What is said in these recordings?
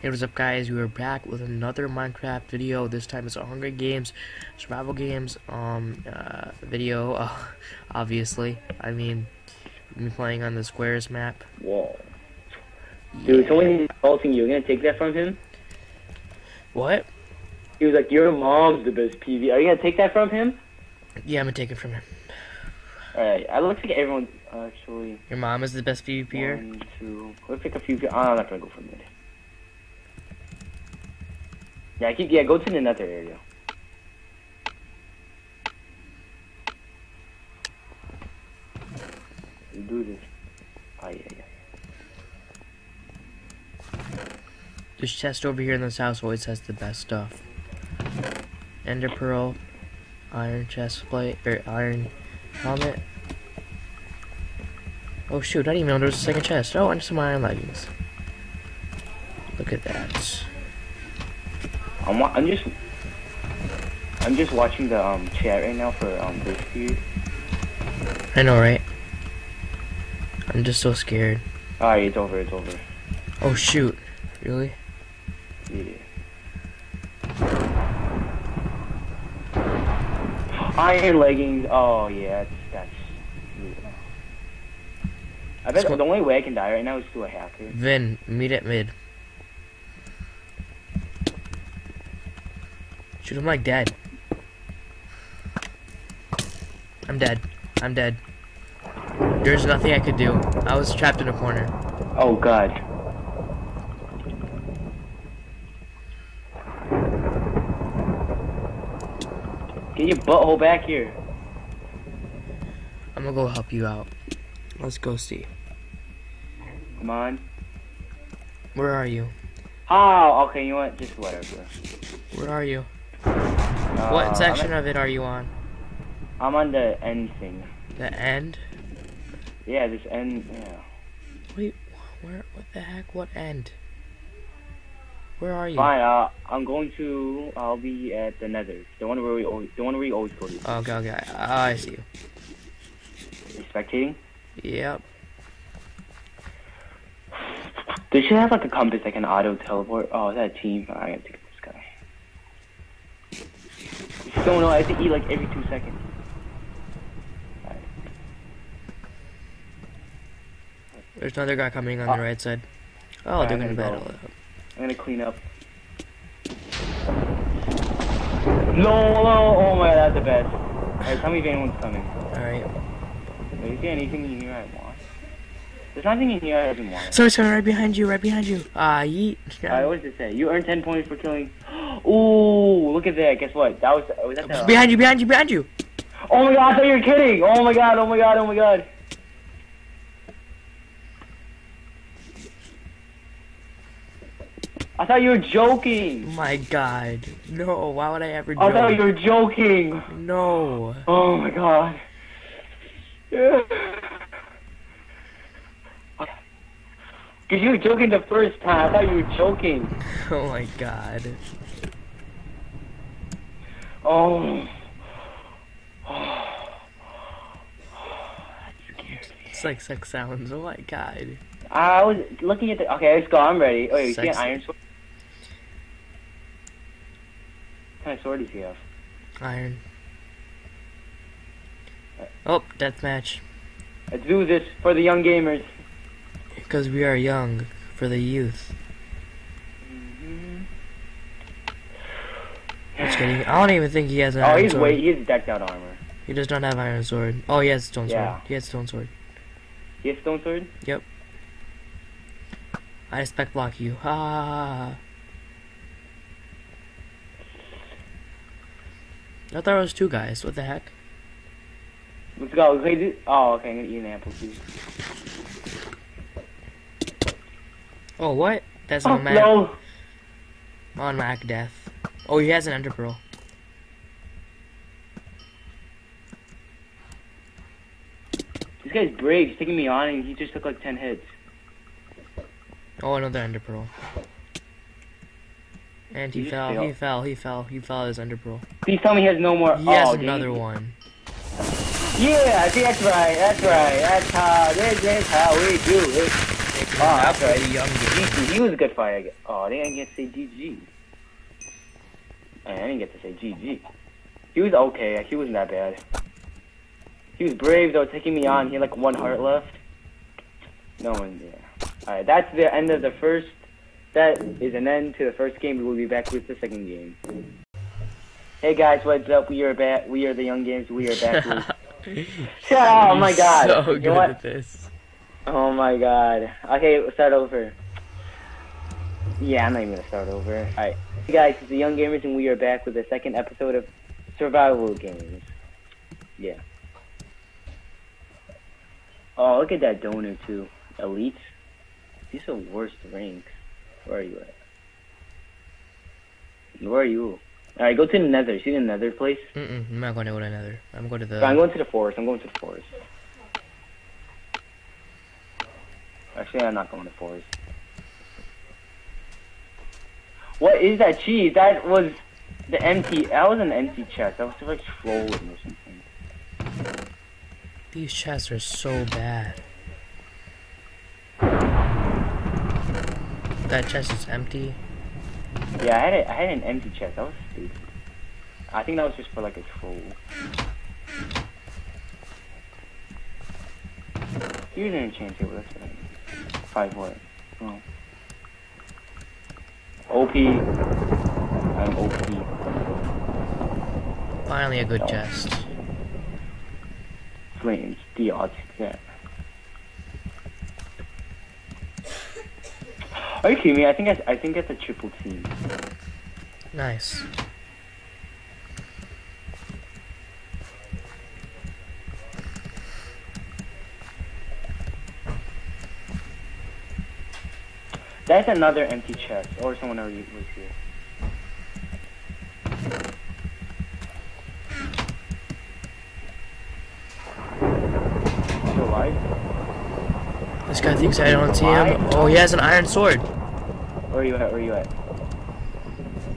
Hey, what's up guys? We are back with another Minecraft video. This time it's a Hunger Games, survival games, um, uh, video, uh, obviously. I mean, me playing on the squares map. Whoa. Dude, Yeah. someone insulting you. You're gonna take that from him? What? He was like, your mom's the best PV. Are you gonna take that from him? Yeah, I'm gonna take it from him. Alright, it looks like everyone actually. Your mom is the best PvPer? One, two. Let's pick a few. I'm not gonna go for mid. Yeah, keep. Yeah, go to the nether area. Do this. Oh, yeah, yeah. This chest over here in this house always has the best stuff. Ender pearl, iron chest plate, or iron helmet. Oh shoot, I didn't even know there was a second chest. Oh, and some iron leggings. Look at that. I'm, wa- I'm just. I'm just watching the um chat right now for um this feud. I know, right? I'm just so scared. Alright, it's over. It's over. Oh shoot. Really? Yeah. Iron leggings. Oh yeah, that's that's. yeah. I bet the only way I can die right now is through a hacker. Vinh, meet at mid. Shoot, I'm like dead. I'm dead. I'm dead. There's nothing I could do. I was trapped in a corner. Oh god. Get your butthole back here. I'm gonna go help you out. Let's go see. Come on. Where are you? Oh, okay. You know what? Just whatever. Where are you? Uh, what section of it are you on? I'm on the end thing. The end? Yeah, this end. Yeah. Wait, where? What the heck? What end? Where are you? Fine. Uh, I'm going to. I'll be at the Nether. The one where we always. The one where we always go to. Okay, okay. Ah, I see you. You spectating. Yep. They should have like a compass that can auto teleport. Oh, is that a team? I gotta take So no, I have to eat like every two seconds. Alright. There's another guy coming on Oh. the ah. right side. Oh, Alright, they're gonna battle go. I'm gonna clean up. No, no, oh my god, that's the best. Alright, tell me if anyone's coming. Alright. Wait, is there anything in here I want? There's nothing in here I even want. Sorry, sorry, right behind you, right behind you. Ah, yeet. Alright, what does it say? You earn 10 points for killing. Ooh, look at that. Guess what? That was, was that the... Behind you, behind you, behind you. Oh my god, I thought you were kidding! Oh my god, oh my god, oh my god. I thought you were joking! Oh my god. No, why would I ever I thought you were joking! No. Oh my god. Yeah. Cause you were joking the first time. I thought you were joking. Oh my god. Oh. It's like sex sounds. Oh my god. I was looking at the. Okay, let's go. I'm ready. Oh, wait, you see an iron sword? What kind of sword does he have? Iron. Oh, deathmatch. Let's do this for the young gamers. Because we are young for the youth. Mm-hmm. Just kidding. I don't even think he has an Oh, iron he's sword. way. He has decked out armor. He does not have iron sword. Oh, he has stone Yeah. sword. He has stone sword. He has stone sword. Yep. I spec block you. Ha ha. I thought it was two guys. What the heck? Let's go. Okay, oh, okay. I'm gonna eat an apple too. Oh, what? That's Oh, on Mac. no. On Mac death. Oh, he has an ender pearl. This guy's brave. He's taking me on, and he just took like ten hits. Oh, another ender pearl. And he You just fell. He fell. He fell. He fell his ender pearl. Please tell me he has no more. He has oh, dang another it. one. Yeah, I think that's right. That's right. That's how. This is how we do it. Oh, that's right. the young games. He was a good fight. I. Oh, I didn't get to say GG. I didn't get to say GG. He was okay. He wasn't that bad. He was brave though, taking me on. He had like one heart left. No one. Yeah. All right, that's the end of the first. That is an end to the first game. We will be back with the second game. Hey guys, what's up? We are back. We are the Young Games. We are back with. oh my god. So You good know what? at this. Oh my god. Okay, we'll start over. Yeah, I'm not even gonna start over. Alright. Hey guys, it's the Young Gamers and we are back with the second episode of Survival Games. Yeah. Oh, look at that donor too. Elites. These are worst ranks. Where are you at? Where are you? Alright, go to the nether. See the nether place? Mm-mm, I'm not going to go to another. I'm going to the... I'm going to the forest. I'm going to the forest. Actually, I'm not going to forest. What is that cheese? That was the empty. That was an empty chest. That was like trolling or something. These chests are so bad. That chest is empty. Yeah, I had a, I had an empty chest. That was stupid. I think that was just for like a troll. Here's an enchant table. That's what I need. Five what? Oh. OP. I'm OP. Finally, a good chest. Flames, the odds that. Are you kidding me? I think I, I think that's a triple team. Nice. That's another empty chest, or someone already was here. Still alive? This guy thinks I don't see him. Oh, he has an iron sword. Where are you at? Where are you at?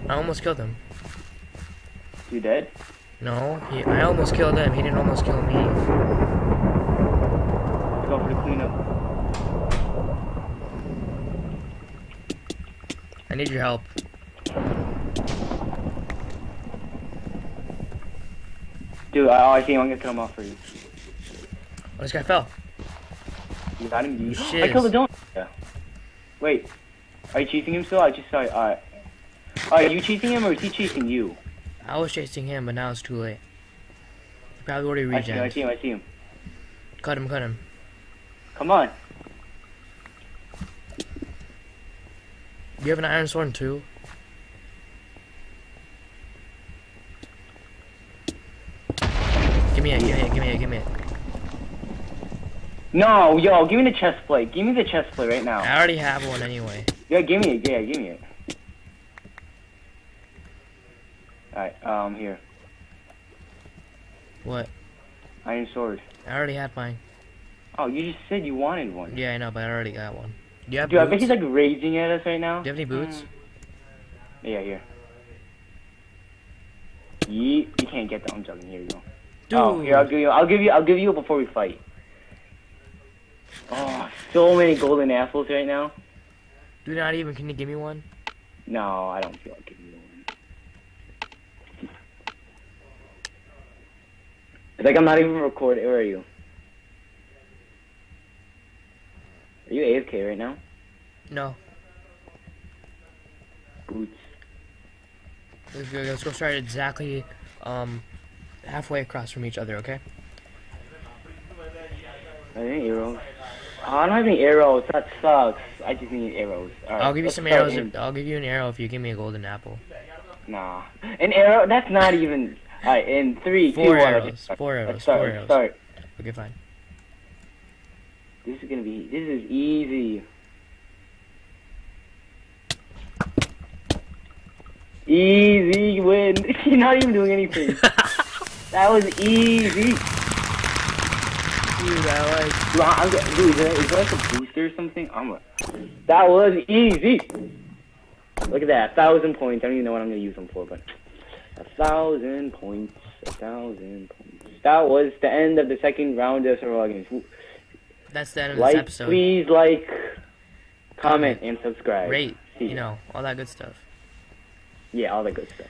I almost killed him. You dead? No, he. I almost killed him. He didn't almost kill me. Let's go for the cleanup. I need your help. Dude, I, oh, I see, I'm gonna kill him off for you. Oh, this guy fell. You got him? You... I killed the donut. Yeah. Wait. Are you chasing him still? I just saw. Alright. Are you chasing him or is he chasing you? I was chasing him, but now it's too late. He probably already him. I see him. I see him. Cut him, cut him. Come on. You have an iron sword too? Give me it, give me it, give me it, give me it. No, yo, give me the chest plate. Give me the chest plate right now. I already have one anyway. Yeah, give me it. Yeah, give me it. Alright, um, here. What? Iron sword. I already had mine. Oh, you just said you wanted one. Yeah, I know, but I already got one. Do you have Dude, I bet he's like raging at us right now. Do you have any boots? Mm. Yeah, here. Yeet. You can't get that. I'm joking. Here you go. Dude, Oh, here I'll give you. I'll give you. I'll give you before we fight. Oh, so many golden apples right now. do not even. Can you give me one? No, I don't feel like giving you one. It's like I'm not even recording. Where are you? Are you AFK right now? No. Boots. Let's go, let's go start exactly um halfway across from each other, okay? I any arrows? Oh, I don't have any arrows. That sucks. I just need arrows. I'll give you some arrows. If, I'll give you an arrow if you give me a golden apple. Nah, an arrow. That's not even. Alright, in three, two, Four one, arrows, let's start. four Let's arrows, start. four let's arrows. Start. Okay, fine. This is gonna be. This is easy. Easy win. You're not even doing anything. that was easy. Dude, that was. Dude, I'm, dude, is there, there like a booster or something? I'm. A, that was easy. Look at that, a thousand points. I don't even know what I'm gonna use them for, but a thousand points. A thousand points. That was the end of the second round of survival games. That's the end of this episode. please like, comment, and subscribe. rate, you know, all that good stuff. Yeah, all the good stuff.